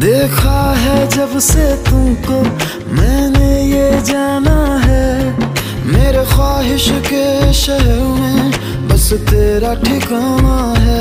देखा है जब से तुमको मैंने ये जाना है। मेरे ख्वाहिश के शहर में बस तेरा ठिकाना है।